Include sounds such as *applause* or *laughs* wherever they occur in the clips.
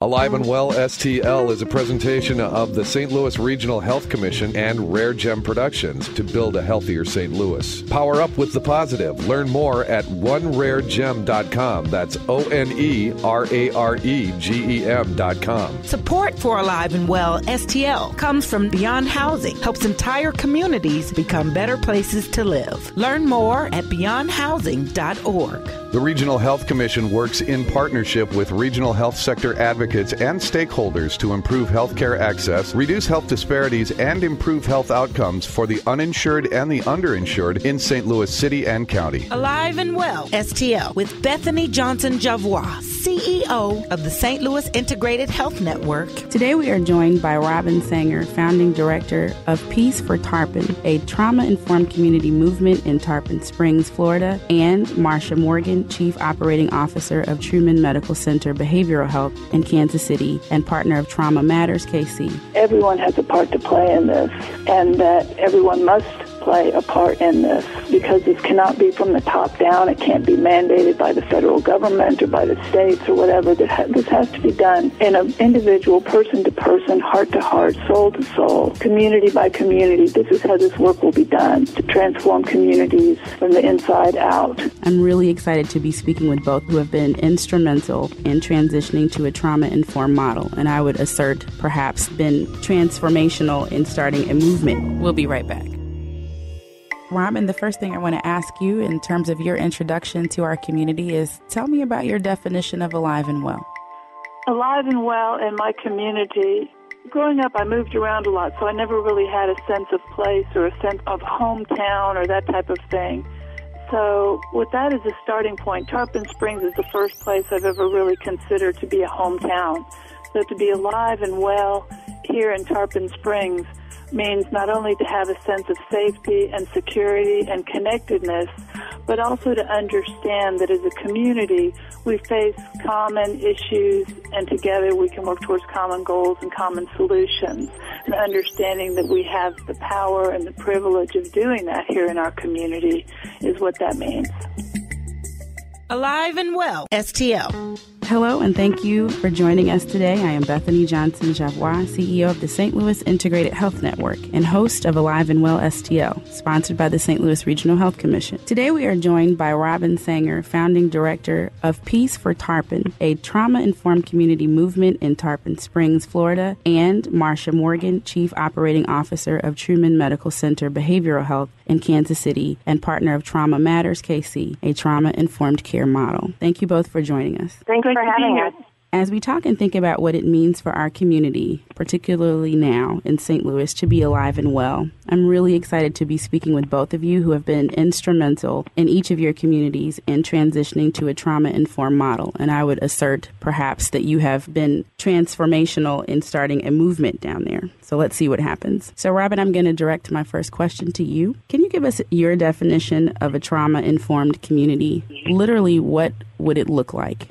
Alive and Well STL is a presentation of the St. Louis Regional Health Commission and Rare Gem Productions to build a healthier St. Louis. Power up with the positive. Learn more at oneraregem.com. That's O N E R A R E G E M.com. Support for Alive and Well STL comes from Beyond Housing, helps entire communities become better places to live. Learn more at beyondhousing.org. The Regional Health Commission works in partnership with regional health sector advocates and stakeholders to improve healthcare access, reduce health disparities, and improve health outcomes for the uninsured and the underinsured in St. Louis City and County. Alive and Well STL with Bethany Johnson Javois, CEO of the St. Louis Integrated Health Network. Today we are joined by Robin Saenger, founding director of Peace4Tarpon, a trauma informed community movement in Tarpon Springs, Florida, and Marsha Morgan Chief Operating Officer of Truman Medical Center Behavioral Health in Kansas City and partner of Trauma Matters KC. Everyone has a part to play in this, and that everyone must play a part in this because this cannot be from the top down. It can't be mandated by the federal government or by the states or whatever. This has to be done in an individual, person to person, heart to heart, soul to soul, community by community. This is how this work will be done to transform communities from the inside out. I'm really excited to be speaking with both who have been instrumental in transitioning to a trauma informed model, and I would assert perhaps been transformational in starting a movement. We'll be right back. Robin, the first thing I want to ask you in terms of your introduction to our community is tell me about your definition of alive and well. Alive and well in my community. Growing up, I moved around a lot, so I never really had a sense of place or a sense of hometown or that type of thing. So, with that as a starting point, Tarpon Springs is the first place I've ever really considered to be a hometown. So, to be alive and well here in Tarpon Springs means not only to have a sense of safety and security and connectedness, but also to understand that as a community we face common issues and together we can work towards common goals and common solutions. And understanding that we have the power and the privilege of doing that here in our community is what that means. Alive and Well, STL. Hello, and thank you for joining us today. I am Bethany Johnson Javois, CEO of the St. Louis Integrated Health Network and host of Alive and Well STL, sponsored by the St. Louis Regional Health Commission. Today, we are joined by Robin Saenger, founding director of Peace4Tarpon, a trauma informed community movement in Tarpon Springs, Florida, and Marsha Morgan, chief operating officer of Truman Medical Center Behavioral Health in Kansas City and partner of Trauma Matters KC, a trauma informed care model. Thank you both for joining us. Thank you for having us. As we talk and think about what it means for our community, particularly now in St. Louis, to be alive and well, I'm really excited to be speaking with both of you who have been instrumental in each of your communities in transitioning to a trauma informed model. And I would assert perhaps that you have been transformational in starting a movement down there. So let's see what happens. So, Robin, I'm going to direct my first question to you. Can you give us your definition of a trauma informed community? Literally, what would it look like?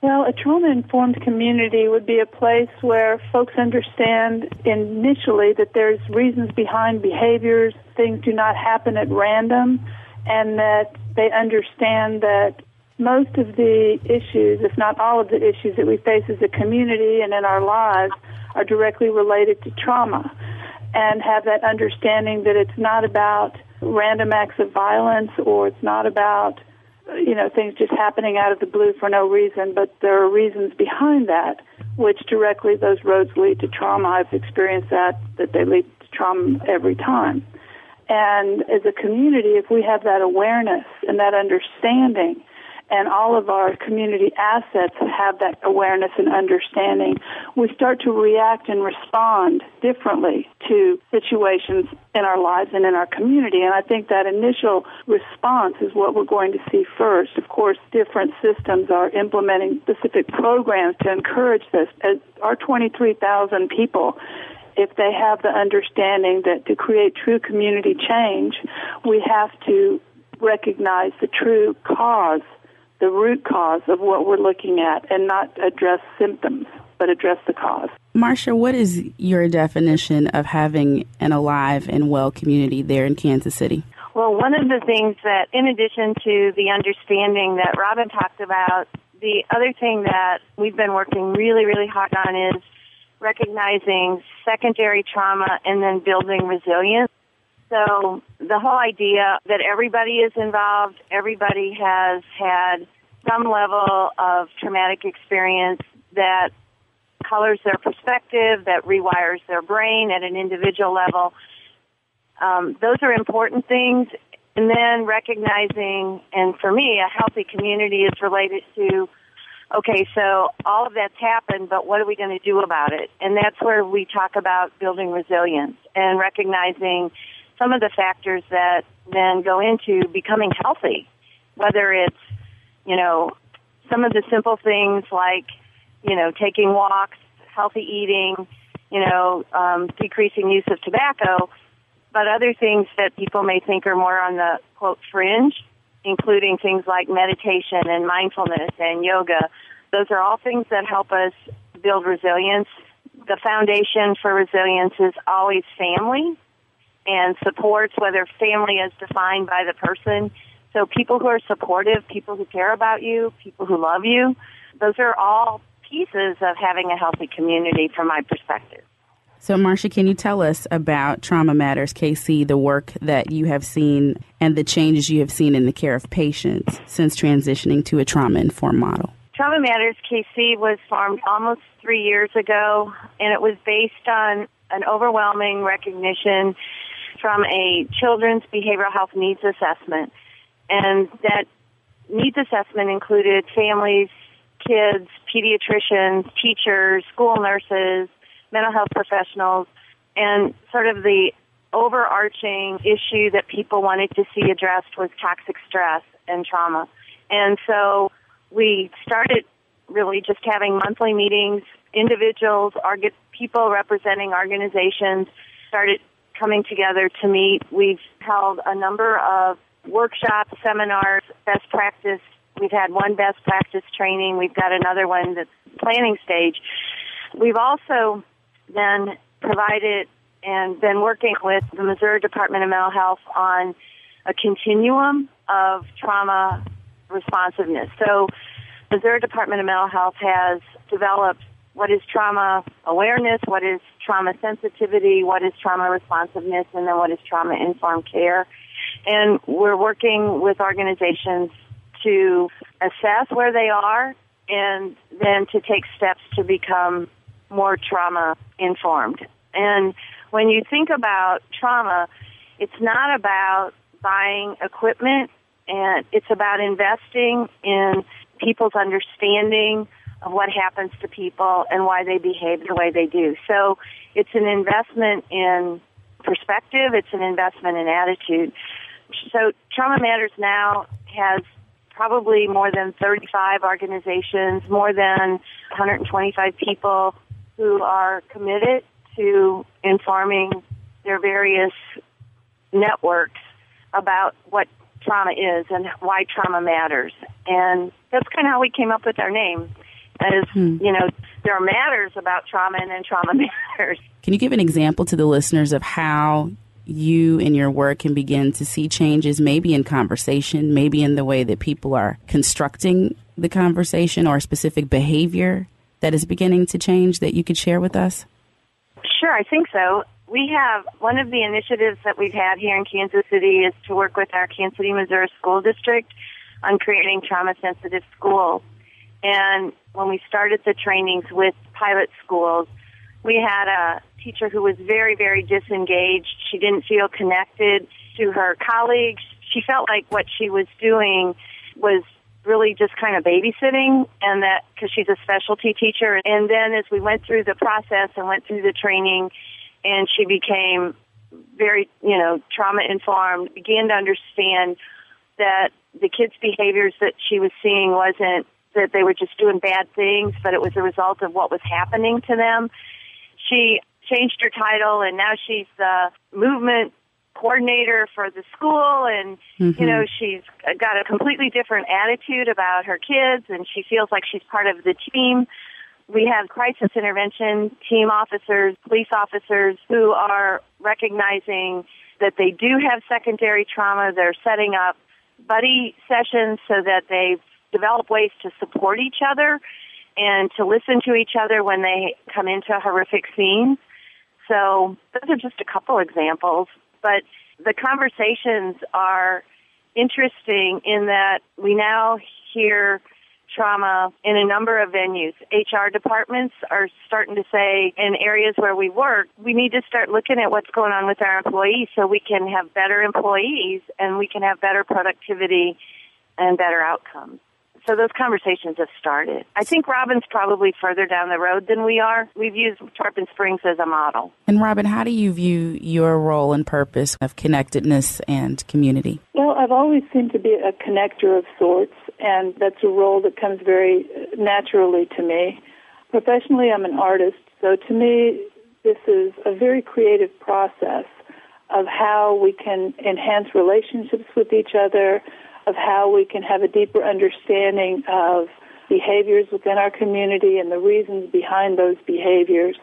Well, a trauma informed community would be a place where folks understand initially that there's reasons behind behaviors, things do not happen at random, and that they understand that most of the issues, if not all of the issues that we face as a community and in our lives, are directly related to trauma. And have that understanding that it's not about random acts of violence or it's not about you know, things just happening out of the blue for no reason, but there are reasons behind that, which directly those roads lead to trauma. I've experienced that, that they lead to trauma every time. And as a community, if we have that awareness and that understanding, and all of our community assets have that awareness and understanding, we start to react and respond differently to situations in our lives and in our community. And I think that initial response is what we're going to see first. Of course, different systems are implementing specific programs to encourage this. As our 23,000 people if they have the understanding that to create true community change, we have to recognize the true cause the root cause of what we're looking at and not address symptoms, but address the cause. Marsha, what is your definition of having an alive and well community there in Kansas City? Well, one of the things that, in addition to the understanding that Robin talked about, the other thing that we've been working really, really hard on is recognizing secondary trauma and then building resilience. So the whole idea that everybody is involved, everybody has had some level of traumatic experience that colors their perspective, that rewires their brain at an individual level. Um, those are important things. And then recognizing, and for me, a healthy community is related to, okay, so all of that's happened, but what are we going to do about it? And that's where we talk about building resilience and recognizing some of the factors that then go into becoming healthy, whether it's, you know, some of the simple things like, you know, taking walks, healthy eating, you know, um, decreasing use of tobacco, but other things that people may think are more on the quote fringe, including things like meditation and mindfulness and yoga. Those are all things that help us build resilience. The foundation for resilience is always family and supports, whether family is defined by the person. So people who are supportive, people who care about you, people who love you, those are all pieces of having a healthy community from my perspective. So, Marsha, can you tell us about Trauma Matters KC, the work that you have seen and the changes you have seen in the care of patients since transitioning to a trauma informed model? Trauma Matters KC was formed almost three years ago, and it was based on an overwhelming recognition from a children's behavioral health needs assessment. And that needs assessment included families, kids, pediatricians, teachers, school nurses, mental health professionals, and sort of the overarching issue that people wanted to see addressed was toxic stress and trauma. And so we started really just having monthly meetings, individuals, people representing organizations started coming together to meet. We've held a number of workshops, seminars, best practice. We've had one best practice training. We've got another one that's planning stage. We've also then provided and been working with the Missouri Department of Mental Health on a continuum of trauma responsiveness. So, Missouri Department of Mental Health has developed what is trauma awareness, what is trauma sensitivity, what is trauma responsiveness, and then what is trauma informed care. And we're working with organizations to assess where they are and then to take steps to become more trauma informed. And when you think about trauma, it's not about buying equipment and it's about investing in people's understanding of what happens to people and why they behave the way they do. So it's an investment in perspective, it's an investment in attitude. So Trauma Matters now has probably more than 35 organizations, more than 125 people who are committed to informing their various networks about what trauma is and why trauma matters. And that's kind of how we came up with our name. As hmm. you know, there are matters about trauma and then trauma *laughs* matters. Can you give an example to the listeners of how you and your work can begin to see changes, maybe in conversation, maybe in the way that people are constructing the conversation or specific behavior that is beginning to change that you could share with us? Sure, I think so. We have one of the initiatives that we've had here in Kansas City is to work with our Kansas City, Missouri School District on creating trauma sensitive schools. And when we started the trainings with pilot schools, we had a teacher who was very, very disengaged. She didn't feel connected to her colleagues. She felt like what she was doing was really just kind of babysitting and that because she's a specialty teacher and then as we went through the process and went through the training and she became very you know trauma informed began to understand that the kids behaviors that she was seeing wasn't that they were just doing bad things but it was a result of what was happening to them. She changed her title and now she's the movement coordinator for the school and mm-hmm. you know she's got a completely different attitude about her kids and she feels like she's part of the team. We have crisis intervention team officers police officers who are recognizing that they do have secondary trauma. They're setting up buddy sessions so that they've develop ways to support each other and to listen to each other when they come into horrific scenes. So those are just a couple examples, but the conversations are interesting in that we now hear trauma in a number of venues. HR departments are starting to say in areas where we work, we need to start looking at what's going on with our employees so we can have better employees and we can have better productivity and better outcomes. So those conversations have started. I think Robin's probably further down the road than we are. We've used Tarpon Springs as a model. And Robin, how do you view your role and purpose of connectedness and community? Well, I've always seemed to be a connector of sorts, and that's a role that comes very naturally to me. Professionally, I'm an artist, so to me, this is a very creative process of how we can enhance relationships with each other, of how we can have a deeper understanding of behaviors within our community and the reasons behind those behaviors,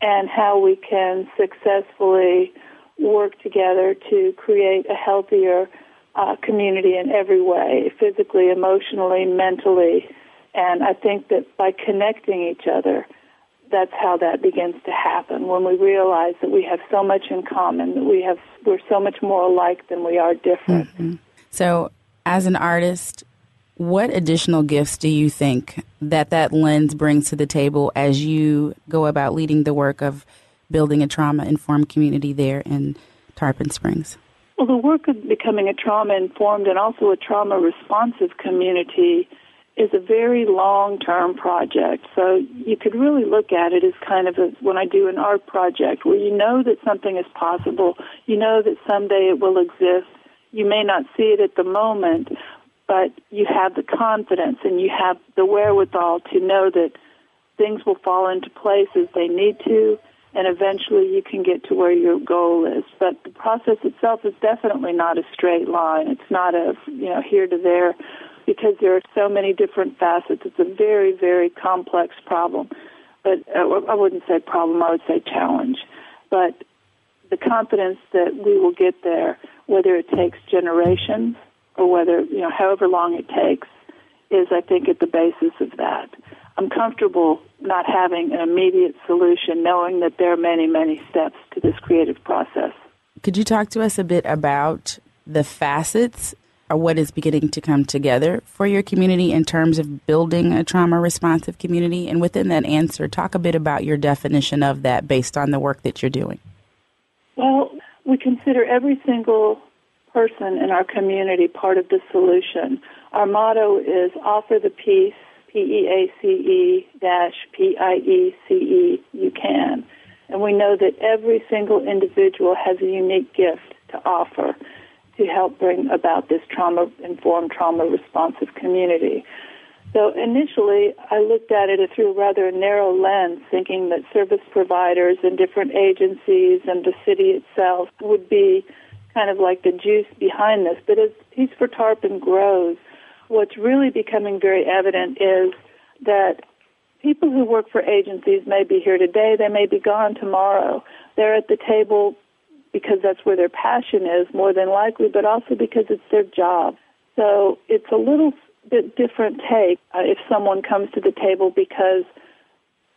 and how we can successfully work together to create a healthier uh, community in every way physically, emotionally, mentally. And I think that by connecting each other, that's how that begins to happen when we realize that we have so much in common, that we have we're so much more alike than we are different. Mm-hmm. So as an artist, what additional gifts do you think that that lens brings to the table as you go about leading the work of building a trauma informed community there in Tarpon Springs? Well, the work of becoming a trauma informed and also a trauma responsive community is a very long term project. So you could really look at it as kind of a, when I do an art project where you know that something is possible, you know that someday it will exist, you may not see it at the moment, but you have the confidence and you have the wherewithal to know that things will fall into place as they need to, and eventually you can get to where your goal is. But the process itself is definitely not a straight line. It's not a, you know, here to there because there are so many different facets. It's a very, very complex problem. But uh, I wouldn't say problem, I would say challenge. But the confidence that we will get there whether it takes generations or whether, you know, however long it takes, is, I think, at the basis of that. I'm comfortable not having an immediate solution, knowing that there are many, many steps to this creative process. Could you talk to us a bit about the facets or what is beginning to come together for your community in terms of building a trauma responsive community? And within that answer, talk a bit about your definition of that based on the work that you're doing. Well, we consider every single person in our community part of the solution. Our motto is offer the peace, P E A C E dash P I E C E, you can. And we know that every single individual has a unique gift to offer to help bring about this trauma informed, trauma responsive community. So initially, I looked at it through rather a rather narrow lens, thinking that service providers and different agencies and the city itself would be kind of like the juice behind this. But as Peace4Tarpon grows, what's really becoming very evident is that people who work for agencies may be here today, they may be gone tomorrow. They're at the table because that's where their passion is, more than likely, but also because it's their job. So it's a little bit different take uh, if someone comes to the table because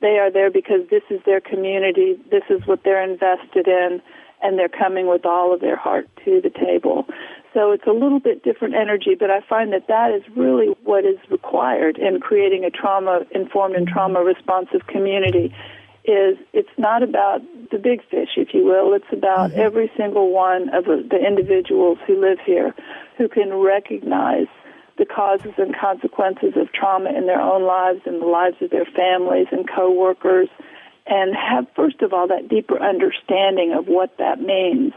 they are there because this is their community, this is what they're invested in, and they're coming with all of their heart to the table. So it's a little bit different energy, but I find that that is really what is required in creating a trauma informed and trauma responsive community is it's not about the big fish, if you will. It's about mm-hmm. every single one of the individuals who live here who can recognize the causes and consequences of trauma in their own lives and the lives of their families and coworkers and have first of all that deeper understanding of what that means.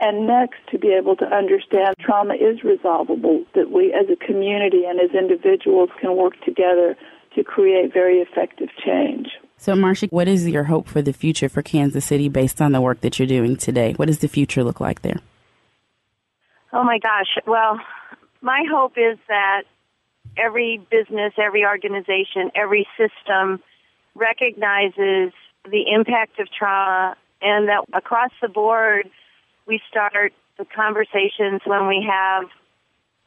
And next to be able to understand trauma is resolvable that we as a community and as individuals can work together to create very effective change. So Marsha what is your hope for the future for kansas city based on the work that you're doing today? What does the future look like there? Oh my gosh. Well my hope is that every business, every organization, every system recognizes the impact of trauma and that across the board we start the conversations when we have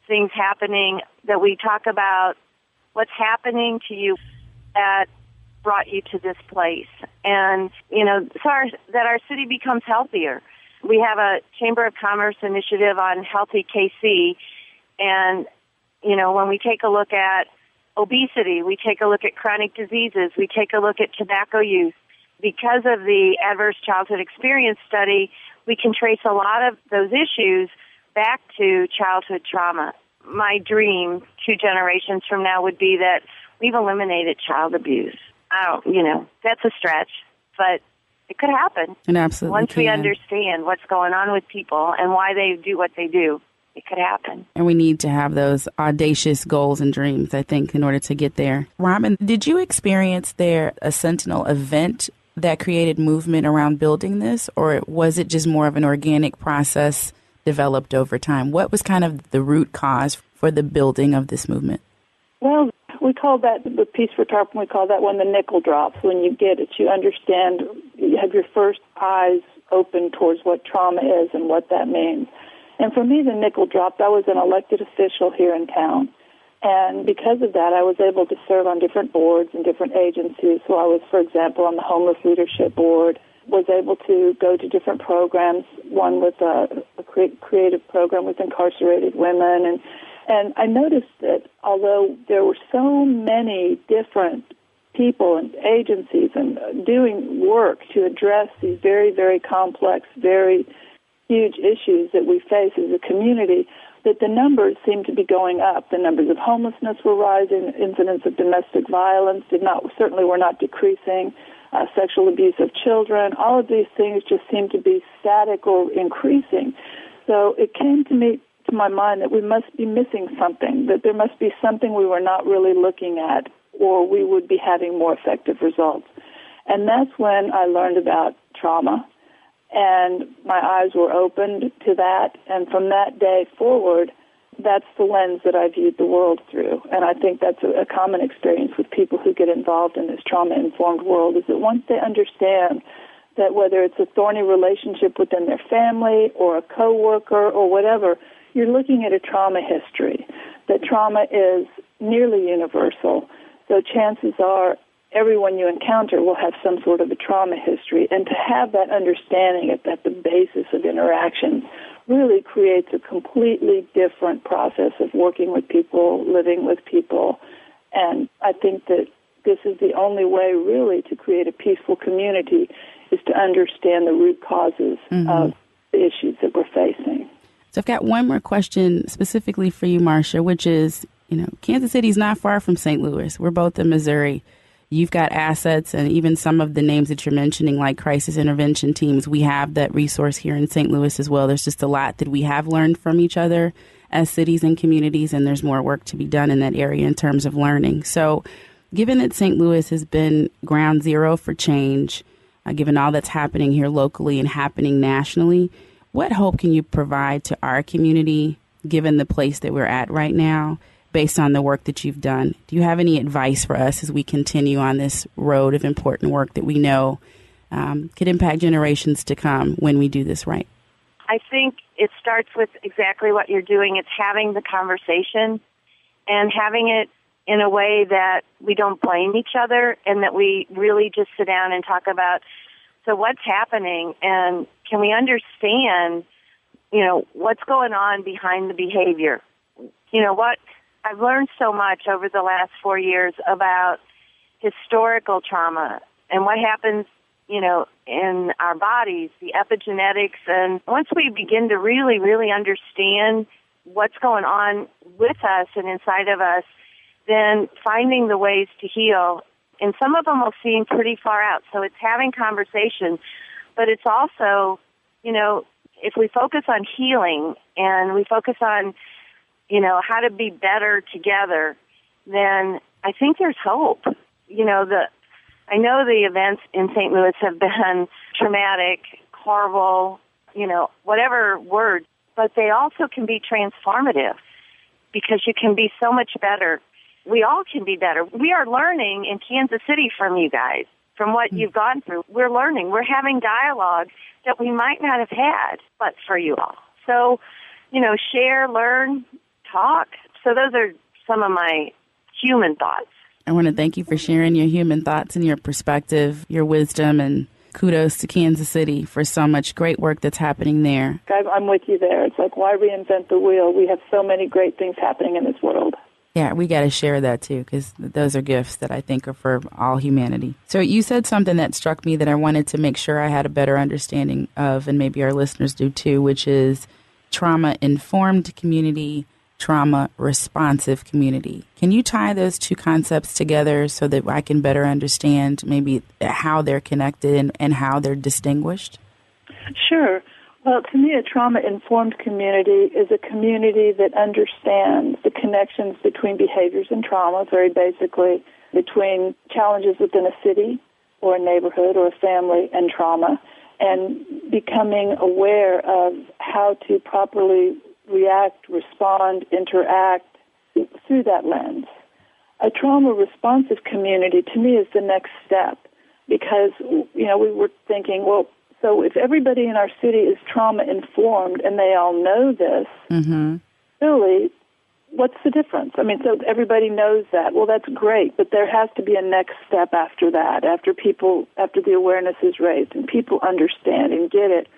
things happening that we talk about what's happening to you that brought you to this place. And, you know, so our, that our city becomes healthier. We have a Chamber of Commerce initiative on Healthy KC. And, you know, when we take a look at obesity, we take a look at chronic diseases, we take a look at tobacco use. Because of the adverse childhood experience study, we can trace a lot of those issues back to childhood trauma. My dream two generations from now would be that we've eliminated child abuse. I don't, you know, that's a stretch, but it could happen. And absolutely Once can. we understand what's going on with people and why they do what they do, it could happen. And we need to have those audacious goals and dreams, I think, in order to get there. Robin, did you experience there a Sentinel event that created movement around building this, or was it just more of an organic process developed over time? What was kind of the root cause for the building of this movement? Well, we call that the Peace4Tarpon. We call that one the nickel drops. When you get it, you understand. You have your first eyes open towards what trauma is and what that means. And for me, the nickel dropped. I was an elected official here in town, and because of that, I was able to serve on different boards and different agencies. So I was, for example, on the Homeless Leadership Board. Was able to go to different programs. One was a, a creative program with incarcerated women, and and I noticed that although there were so many different people and agencies and doing work to address these very, very complex, very huge issues that we face as a community, that the numbers seem to be going up. The numbers of homelessness were rising, incidents of domestic violence did not certainly were not decreasing. Uh, sexual abuse of children, all of these things just seem to be static or increasing. So it came to me to my mind that we must be missing something, that there must be something we were not really looking at, or we would be having more effective results. And that's when I learned about trauma, and my eyes were opened to that. And from that day forward, that's the lens that I viewed the world through. And I think that's a, common experience with people who get involved in this trauma informed world is that once they understand that whether it's a thorny relationship within their family or a coworker or whatever, you're looking at a trauma history. That trauma is nearly universal. So chances are everyone you encounter will have some sort of a trauma history. And to have that understanding at, at the basis of interaction really creates a completely different process of working with people, living with people. And I think that this is the only way really to create a peaceful community is to understand the root causes mm-hmm. of the issues that we're facing. So I've got one more question specifically for you, Marsha, which is, you know, Kansas City is not far from St. Louis. We're both in Missouri. You've got assets and even some of the names that you're mentioning, like crisis intervention teams. We have that resource here in St. Louis as well. There's just a lot that we have learned from each other as cities and communities, and there's more work to be done in that area in terms of learning. So, given that St. Louis has been ground zero for change, uh, given all that's happening here locally and happening nationally, what hope can you provide to our community given the place that we're at right now based on the work that you've done? Do you have any advice for us as we continue on this road of important work that we know um, could impact generations to come when we do this right? I think it starts with exactly what you're doing. It's having the conversation and having it in a way that we don't blame each other and that we really just sit down and talk about so what's happening and can we understand, you know, what's going on behind the behavior? You know, what I've learned so much over the last four years about historical trauma and what happens, you know, in our bodies, the epigenetics, and once we begin to really, really understand what's going on with us and inside of us, then finding the ways to heal and some of them will seem pretty far out. So it's having conversations, but it's also, you know, if we focus on healing and we focus on, you know, how to be better together, then I think there's hope. You know, the I know the events in St. Louis have been *laughs* traumatic, horrible, you know, whatever word, but they also can be transformative because you can be so much better we all can be better. We are learning in Kansas City from you guys, from what hmm. you've gone through. We're learning. We're having dialogue that we might not have had but for you all. So, you know, share, learn, talk. So those are some of my human thoughts. I want to thank you for sharing your human thoughts and your perspective, your wisdom, and kudos to Kansas City for so much great work that's happening there. Guys, I'm with you there. It's like, why reinvent the wheel? We have so many great things happening in this world. Yeah, we got to share that too because those are gifts that I think are for all humanity. So you said something that struck me that I wanted to make sure I had a better understanding of, and maybe our listeners do too, which is trauma informed community, trauma responsive community. Can you tie those two concepts together so that I can better understand maybe how they're connected and, and how they're distinguished? Sure. Well, to me, a trauma informed community is a community that understands the connections between behaviors and trauma, very basically, between challenges within a city or a neighborhood or a family and trauma, and becoming aware of how to properly react, respond, interact through that lens. A trauma responsive community to me is the next step because, you know, we were thinking, well, so if everybody in our city is trauma informed and they all know this, mm-hmm. really, what's the difference? I mean, so everybody knows that. Well, that's great, but there has to be a next step after that, after people, after the awareness is raised and people understand and get it.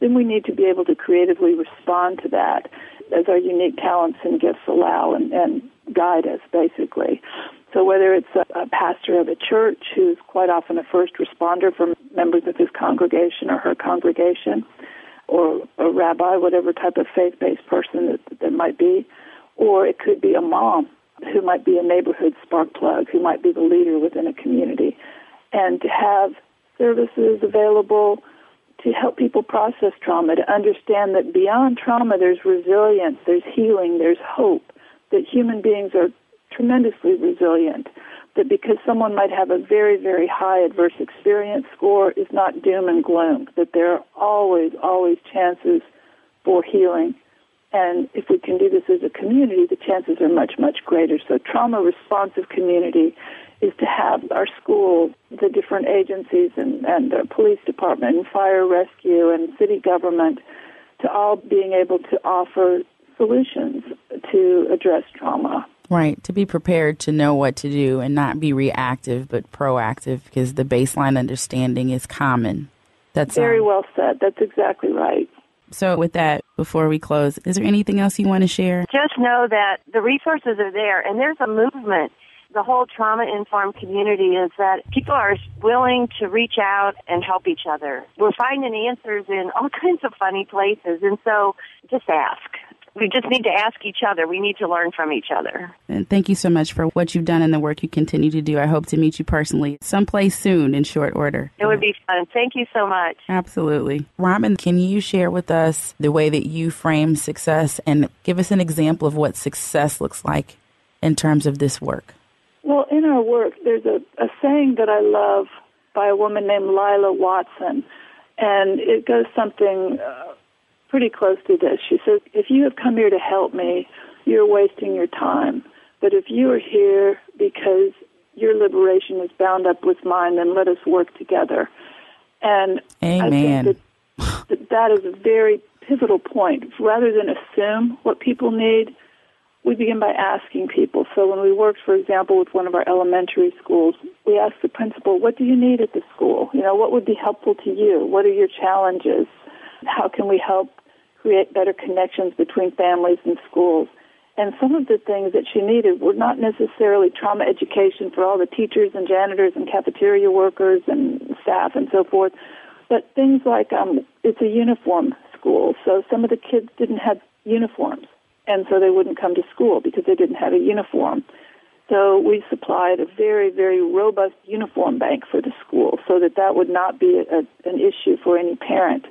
Then we need to be able to creatively respond to that as our unique talents and gifts allow and, and guide us, basically. So whether it's a, a pastor of a church who's quite often a first responder for members of his congregation or her congregation, or a rabbi, whatever type of faith-based person that, that might be, or it could be a mom who might be a neighborhood spark plug, who might be the leader within a community, and to have services available to help people process trauma, to understand that beyond trauma there's resilience, there's healing, there's hope, that human beings are tremendously resilient. That because someone might have a very, very high adverse experience score is not doom and gloom. That there are always, always chances for healing. And if we can do this as a community, the chances are much, much greater. So trauma responsive community is to have our schools, the different agencies and, and the police department and fire rescue and city government to all being able to offer solutions to address trauma. Right, to be prepared to know what to do and not be reactive but proactive because the baseline understanding is common. That's very um, well said. That's exactly right. So, with that, before we close, is there anything else you want to share? Just know that the resources are there and there's a movement. The whole trauma informed community is that people are willing to reach out and help each other. We're finding answers in all *laughs* kinds of funny places, and so just ask we just need to ask each other. We need to learn from each other. And thank you so much for what you've done and the work you continue to do. I hope to meet you personally someplace soon in short order. It would be fun. Thank you so much. Absolutely. Robin, can you share with us the way that you frame success and give us an example of what success looks like in terms of this work? Well, in our work, there's a, a saying that I love by a woman named Lilla Watson, and it goes something. Uh, pretty close to this. She says, if you have come here to help me, you're wasting your time. But if you are here because your liberation is bound up with mine, then let us work together. And Amen. I think that, that, that is a very pivotal point. Rather than assume what people need, we begin by asking people. So when we worked, for example, with one of our elementary schools, we asked the principal, what do you need at the school? You know, what would be helpful to you? What are your challenges? How can we help create better connections between families and schools. And some of the things that she needed were not necessarily trauma education for all the teachers and janitors and cafeteria workers and staff and so forth, but things like um, it's a uniform school, so some of the kids didn't have uniforms, and so they wouldn't come to school because they didn't have a uniform. So we supplied a very, very robust uniform bank for the school so that that would not be a, an issue for any parent.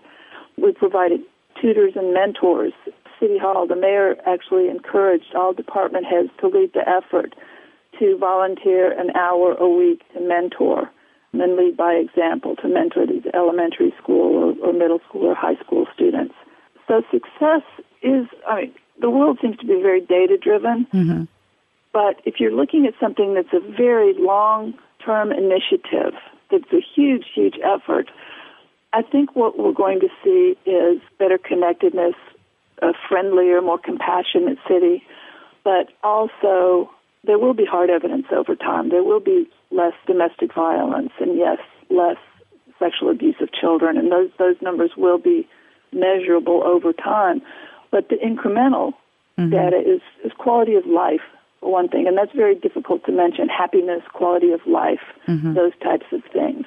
We provided tutors and mentors. City Hall, the mayor actually encouraged all department heads to lead the effort to volunteer an hour a week to mentor and lead by example to mentor these elementary school or, or middle school or high school students. So success is, I mean, the world seems to be very data driven. Mm-hmm. But if you're looking at something that's a very long term initiative, that's a huge, huge effort, I think what we're going to see is better connectedness, a friendlier, more compassionate city, but also there will be hard evidence over time. There will be less domestic violence, and yes, less sexual abuse of children, and those those numbers will be measurable over time. But the incremental mm-hmm. data is is quality of life for one thing, and that's very difficult to mention. Happiness, quality of life, mm-hmm. those types of things.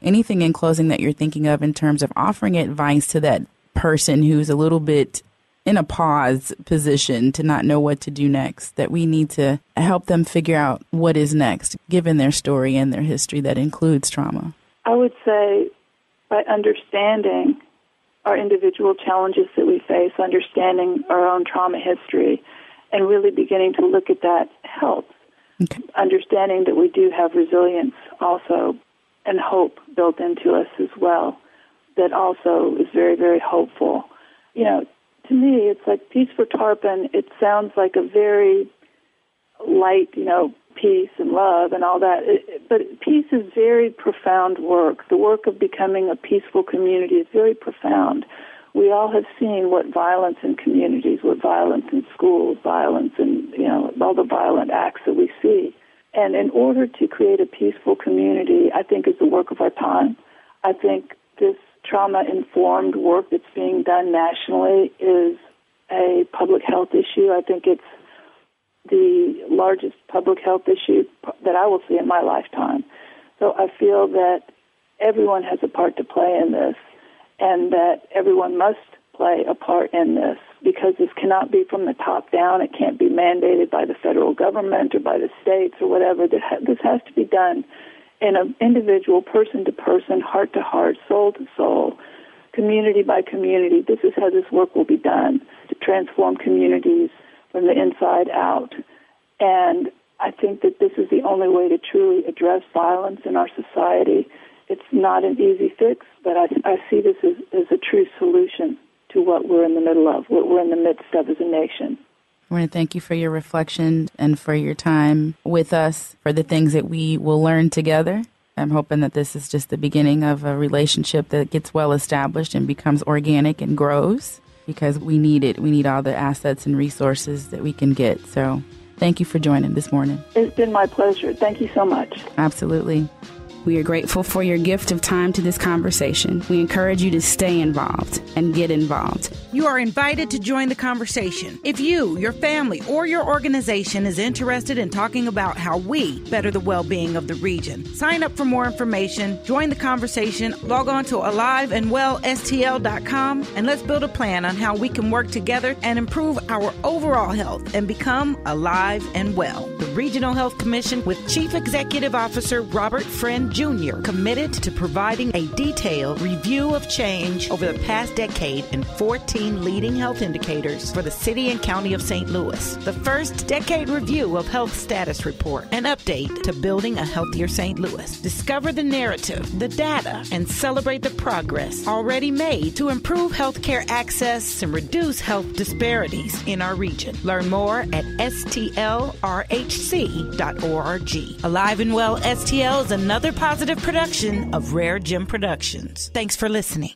Anything in closing that you're thinking of in terms of offering advice to that person who's a little bit in a pause position to not know what to do next, that we need to help them figure out what is next, given their story and their history that includes trauma? I would say by understanding our individual challenges that we face, understanding our own trauma history, and really beginning to look at that helps. Okay. Understanding that we do have resilience also and hope built into us as well, that also is very, very hopeful. You know, to me, it's like Peace4Tarpon, it sounds like a very light, you know, peace and love and all that. It, but peace is very profound work. The work of becoming a peaceful community is very profound. We all have seen what violence in communities, what violence in schools, violence and you know all the violent acts that we see. And in order to create a peaceful community, I think is the work of our time. I think this trauma informed work that's being done nationally is a public health issue. I think it's the largest public health issue that I will see in my lifetime. So I feel that everyone has a part to play in this and that everyone must play a part in this because this cannot be from the top down. It can't be mandated by the federal government or by the states or whatever. This has to be done in an individual, person to person, heart to heart, soul to soul, community by community. This is how this work will be done to transform communities from the inside out. And I think that this is the only way to truly address violence in our society. It's not an easy fix, but I, I see this as, as a true solution to what we're in the middle of, what we're in the midst of as a nation. I want to thank you for your reflection and for your time with us, for the things that we will learn together. I'm hoping that this is just the beginning of a relationship that gets well established and becomes organic and grows because we need it. We need all the assets and resources that we can get. So thank you for joining this morning. It's been my pleasure. Thank you so much. Absolutely. We are grateful for your gift of time to this conversation. We encourage you to stay involved and get involved. You are invited to join the conversation. If you, your family, or your organization is interested in talking about how we better the well being of the region, sign up for more information, join the conversation, log on to aliveandwellstl.com, and let's build a plan on how we can work together and improve our overall health and become alive and well. Regional Health Commission with Chief Executive Officer Robert Fruend Jr., committed to providing a detailed review of change over the past decade in 14 leading health indicators for the city and county of St. Louis. The first decade review of health status report, an update to building a healthier St. Louis. Discover the narrative, the data, and celebrate the progress already made to improve healthcare access and reduce health disparities in our region. Learn more at stlrhc.org. Alive and Well STL is another positive production of Rare Gem Productions. Thanks for listening.